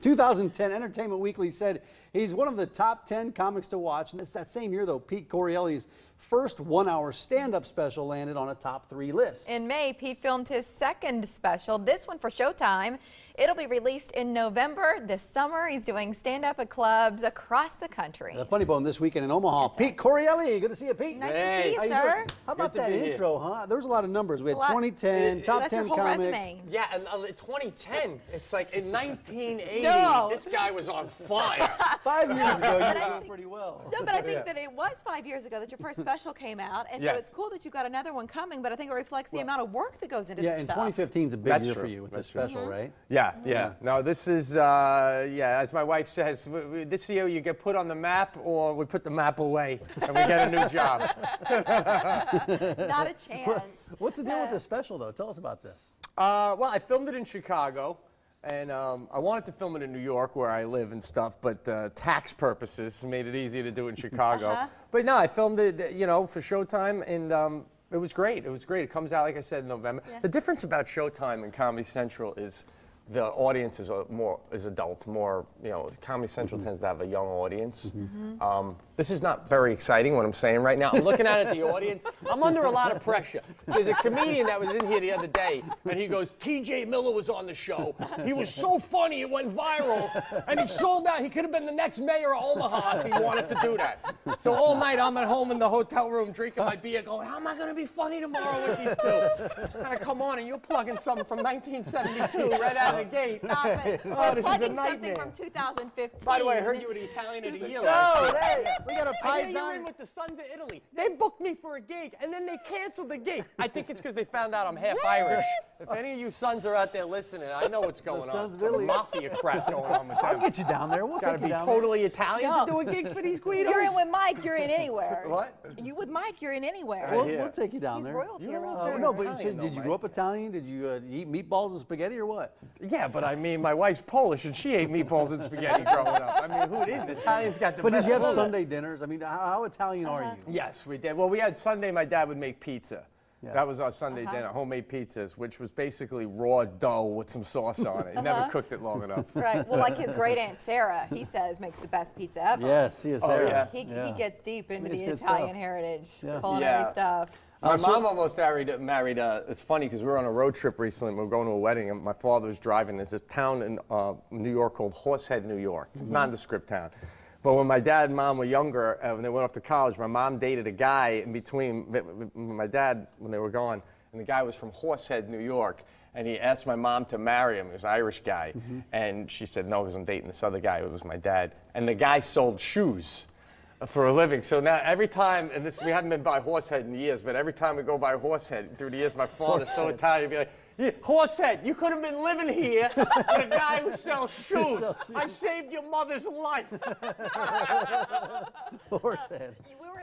2010 Entertainment Weekly said he's one of the top 10 comics to watch. And it's that same year, though, Pete Correale's first one hour stand up special landed on a top three list. In May, Pete filmed his second special, this one for Showtime. It'll be released in November. This summer, he's doing stand up at clubs across the country. The Funny Bone this weekend in Omaha. Pete Correale, good to see you, Pete. Nice to see you, How you sir. doing? How about Good that be here. intro, huh? There was a lot of numbers. We had A lot. 2010, top That's 10 your whole comics. resume. Yeah, and uh, 2010. It's like in 1980, No. This guy was on fire. Five years ago, you But were doing pretty well. No, but I think that it was five years ago that your first special came out, and so it's cool that you got another one coming. But I think it reflects the amount of work that goes into Yeah, this and stuff. 2015 is a big That's year for you with That's this true. special, right? Yeah, yeah. No, this is, uh, yeah, as my wife says, w- w- this year you get put on the map or we put the map away and we get a new job. Not a chance. What's the deal with this special, though? Tell us about this. Uh, well, I filmed it in Chicago, and um, I wanted to film it in New York, where I live and stuff, but uh, tax purposes made it easy to do it in Chicago. Uh-huh. But no, I filmed it, you know, for Showtime, and um, it was great. It was great. It comes out, like I said, in November. Yeah. The difference about Showtime and Comedy Central is the audience is a more is adult, more you know. Comedy Central mm-hmm. tends to have a young audience. Mm-hmm. Mm-hmm. Um, this is not very exciting. What I'm saying right now, I'm looking out at the audience. I'm under a lot of pressure. There's a comedian that was in here the other day, and he goes, "T.J. Miller was on the show. He was so funny, it went viral, and he sold out. He could have been the next mayor of Omaha if he wanted to do that." So all night I'm at home in the hotel room drinking my beer, going, "How am I going to be funny tomorrow with these two? And I come on, and you're plugging something from 1972 right out of the gate. Stop it. Oh, We're this is a plugging something from 2015. By the way, I heard you were the Italian of the year. No, last hey, we got a hear you're paisan. in with the Sons of Italy. They booked me for a gig, and then they canceled the gig. I think it's because they found out I'm half Irish. If any of you sons are out there listening, I know what's going on. Sons of Italy. mafia crap going on with I'll get you down there. We'll Got to take you be down totally Italian No. to do a gig for these Guidos. You're in with Mike. You're in anywhere. What? You with Mike? You're in anywhere. there. We'll, Yeah. we'll take you down He's there. royalty You don't around want to- here. no, but Italian, so though, did you grow up Italian? Did you uh, eat meatballs and spaghetti or what? Yeah, but I mean, my wife's Polish, and she ate meatballs and spaghetti growing up. I mean, who didn't? Italians got the But did you have food. Sunday dinners? I mean, how, how Italian are uh-huh. you? Yes, we did. Well, we had Sunday. My dad would make pizza. Yeah. That was our Sunday uh-huh. dinner, homemade pizzas, which was basically raw dough with some sauce on it. He never uh-huh. cooked it long enough. Right. Well, like his great aunt Sarah, he says makes the best pizza ever. Yes, yes, Oh, Sarah. yeah. He, Yeah. he gets deep into It's the Italian stuff. heritage, Yeah. culinary Yeah. stuff. My Uh, so- mom almost married. married uh, it's funny because we were on a road trip recently. We were going to a wedding, and my father was driving. There's a town in uh, New York called Horsehead, New York, nondescript town. But when my dad and mom were younger, uh, when they went off to college, my mom dated a guy in between my dad when they were gone, and the guy was from Horsehead, New York. And he asked my mom to marry him. He was an Irish guy. And she said, no, because I'm dating this other guy. It was my dad. And the guy sold shoes for a living. So now every time, and this we haven't been by Horsehead in years, but every time we go by Horsehead through the years, my father's so Italian, he'd be like, yeah, Horsehead, you could have been living here with a guy who sells shoes. I saved your mother's life. Horsehead.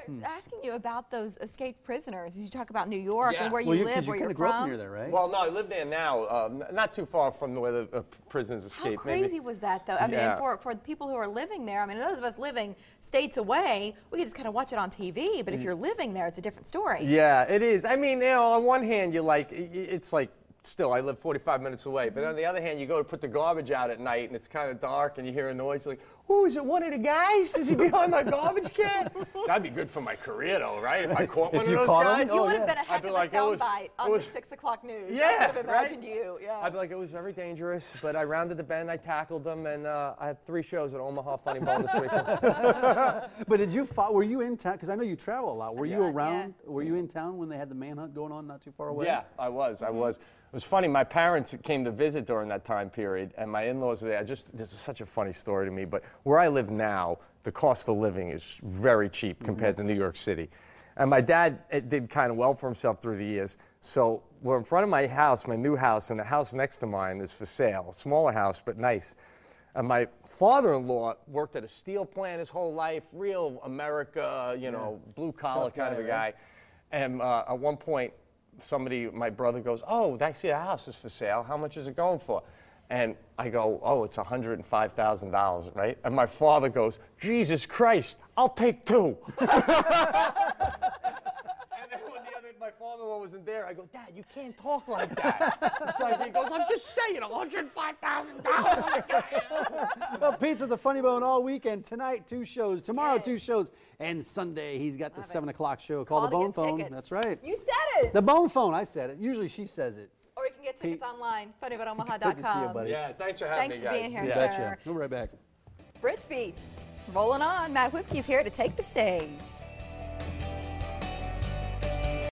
We were asking you about those escaped prisoners. You talk about New York Yeah. and where you Well, you, live, 'cause you where you're of grew up from. near there, right? Well, no, I live there now, um, not too far from where the uh, prisons How escape. crazy maybe. was that, though? I mean, Yeah. and for, for the people who are living there, I mean, those of us living states away, we can just kind of watch it on TV. But if you're living there, it's a different story. Yeah, it is. I mean, you know, on one hand, you're like, i- i- it's like, still, I live 45 minutes away. But on the other hand, you go to put the garbage out at night and it's kind of dark and you hear a noise like, oh, is it one of the guys? Is he behind my garbage can? That'd be good for my career, though, right? If I caught one If of those caught 'em? guys. You Oh, would have yeah. been a I'd heck be of like, a was- soundbite on was- the six o'clock news. Yeah, I could have right? imagined you. Yeah. I'd be like, it was very dangerous, but I rounded the bend, I tackled them, and uh, I have three shows at Omaha Funny Bone this weekend. But did you fo- were you in town? Because I know you travel a lot. Were you did, yeah. around? Were you in town when they had the manhunt going on not too far away? Yeah, I was. I was. It was funny. My parents came to visit during that time period, and my in-laws were there. I just this is such a funny story to me. But where I live now, the cost of living is very cheap compared to New York City. And my dad eh, did kind of well for himself through the years. So we're in front of my house, my new house, and the house next to mine is for sale. Smaller house, but nice. And my father-in-law worked at a steel plant his whole life, real America, you know, blue collar Tough kind of a guy. right? And uh, at one point, somebody, my brother goes, "Oh, I see a house is for sale. How much is it going for?" And I go, "Oh, it's one hundred and five thousand dollars, right?" And my father goes, "Jesus Christ, I'll take two. And then when the other, my father-in-law wasn't there, I go, Dad, you can't talk like that. it's like he goes, I'm just saying, one hundred five thousand dollars. Well, Pete's at the Funny Bone all weekend. Tonight, two shows. Tomorrow, Yay. two shows. And Sunday, he's got the Love it. 7 o'clock show called Call The Bone Phone. tickets. That's right. You said it. The Bone Phone. I said it. Usually she says it. or you can get tickets Pete. online. Good to see you, FunnyButtOmaha.com. buddy. Yeah, thanks for having me. Thanks for guys. being here, You sir. betcha. We'll be right back. Bridge Beats rolling on. Matt Whipke's here to take the stage.